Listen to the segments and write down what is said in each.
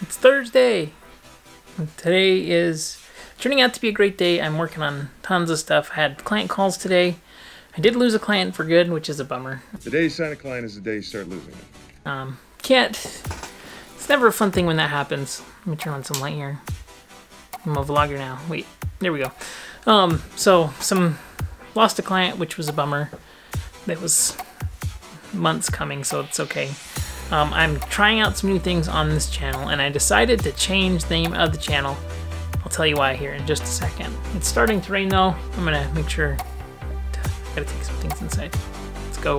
It's Thursday. Today is turning out to be a great day. I'm working on tons of stuff. I had client calls today. I did lose a client for good, which is a bummer. The day you sign a client is the day you start losing it. Um, can't. It's never a fun thing when that happens. Let me turn on some light here. I'm a vlogger now. Wait, there we go. Um, so some lost a client, which was a bummer. That was months coming, so it's okay. Um, I'm trying out some new things on this channel, and I decided to change the name of the channel. I'll tell you why here in just a second. It's starting to rain though. I'm gonna make sure. I gotta take some things inside. Let's go.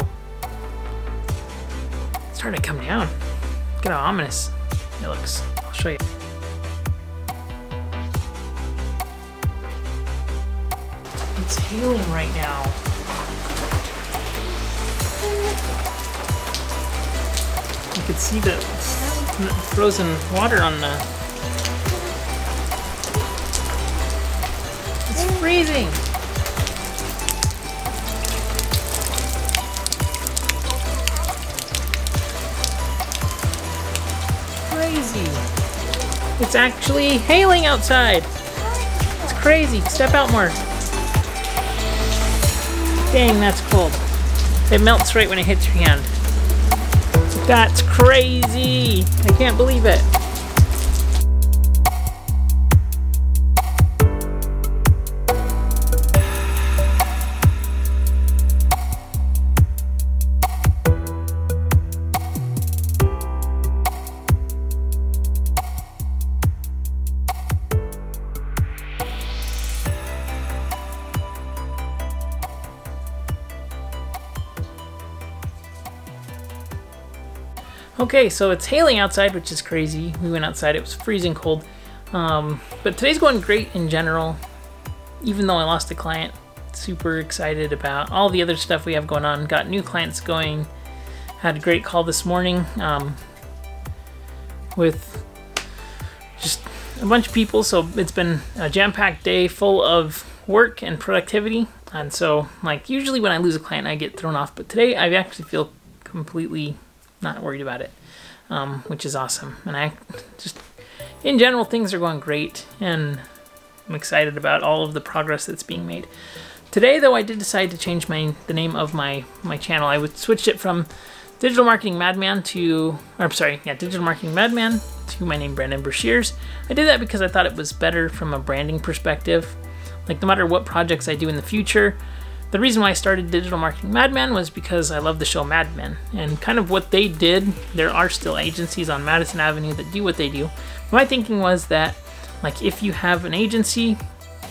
It's starting to come down. Look at how ominous it looks. I'll show you. It's hailing right now. Could see the frozen water on the. It's mm. freezing. Crazy. It's actually hailing outside. It's crazy. Step out more. Dang, that's cold. It melts right when it hits your hand. That's crazy! I can't believe it. Okay, so it's hailing outside, which is crazy. We went outside, it was freezing cold. Um, but today's going great in general, even though I lost a client. Super excited about all the other stuff we have going on. Got new clients going. Had a great call this morning um, with just a bunch of people. So it's been a jam-packed day full of work and productivity. And so, like, usually when I lose a client, I get thrown off. But today, I actually feel completely not worried about it, um, which is awesome. And I just, in general, things are going great, and I'm excited about all of the progress that's being made. Today, though, I did decide to change my the name of my my channel. I would switch it from Digital Marketing Madman to, or I'm sorry, yeah, Digital Marketing Madman to my name Brandon Breshears. I did that because I thought it was better from a branding perspective. Like no matter what projects I do in the future, the reason why I started Digital Marketing Madman was because I love the show Mad Men and kind of what they did. There are still agencies on Madison Avenue that do what they do. My thinking was that, like, if you have an agency,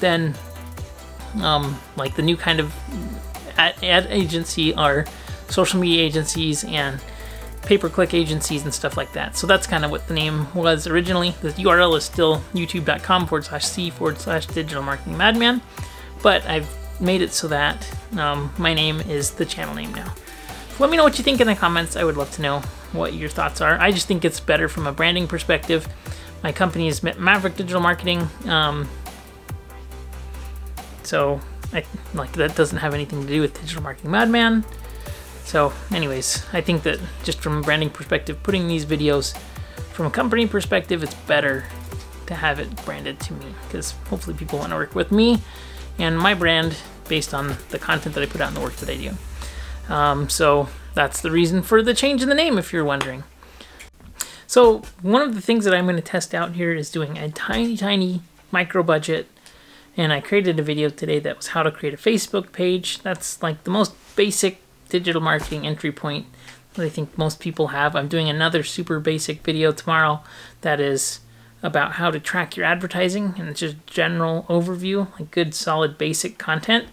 then, um, like, the new kind of ad, ad agency are social media agencies and pay-per-click agencies and stuff like that. So that's kind of what the name was originally. The URL is still youtube.com forward slash c forward slash digital marketing madman, but I've made it so that um, my name is the channel name now. Let me know what you think in the comments. I would love to know what your thoughts are. I just think it's better from a branding perspective. My company is Maverick Digital Marketing. Um, so I, like that doesn't have anything to do with Digital Marketing Madman. So anyways, I think that just from a branding perspective, putting these videos from a company perspective, it's better to have it branded to me because hopefully people want to work with me and my brand based on the content that I put out and the work that I do. Um, so that's the reason for the change in the name, if you're wondering. So one of the things that I'm going to test out here is doing a tiny, tiny micro budget. And I created a video today that was how to create a Facebook page. That's like the most basic digital marketing entry point that I think most people have. I'm doing another super basic video tomorrow that is about how to track your advertising and just general overview, like good solid basic content.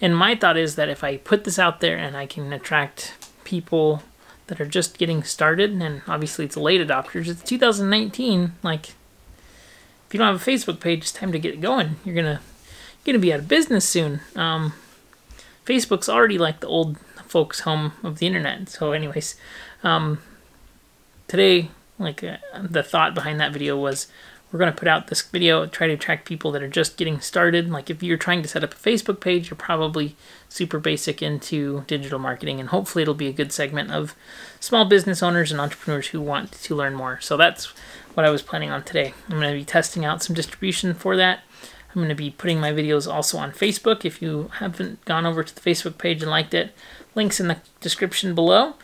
And my thought is that if I put this out there and I can attract people that are just getting started, and obviously it's late adopters, it's 2019, like if you don't have a Facebook page, it's time to get it going. You're gonna you're gonna be out of business soon. Um, Facebook's already like the old folks' home of the internet. So, anyways, um, today like uh, the thought behind that video was we're going to put out this video try to attract people that are just getting started like if you're trying to set up a facebook page you're probably super basic into digital marketing and hopefully it'll be a good segment of small business owners and entrepreneurs who want to learn more so that's what I was planning on today. I'm going to be testing out some distribution for that. I'm going to be putting my videos also on Facebook. If you haven't gone over to the Facebook page and liked it, links in the description below.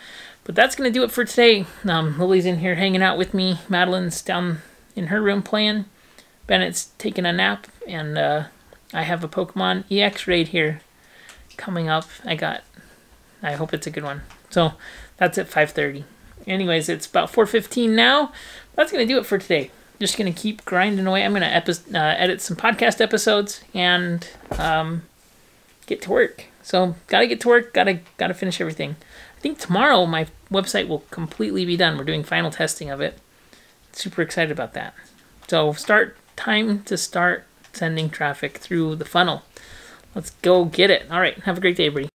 But that's going to do it for today. Um, Lily's in here hanging out with me. Madeline's down in her room playing. Bennett's taking a nap. And uh, I have a Pokemon EX raid here coming up. I got, I hope it's a good one. So that's at 5.30. Anyways, it's about 4.15 now. That's going to do it for today. Just going to keep grinding away. I'm going to uh, edit some podcast episodes and um, get to work. So gotta get to work. Gotta gotta finish everything. Think tomorrow my website will completely be done. We're doing final testing of it. Super excited about that. So start time to start sending traffic through the funnel. Let's go get it. All right. Have a great day, everybody.